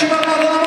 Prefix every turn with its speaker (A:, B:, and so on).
A: Sétima parlato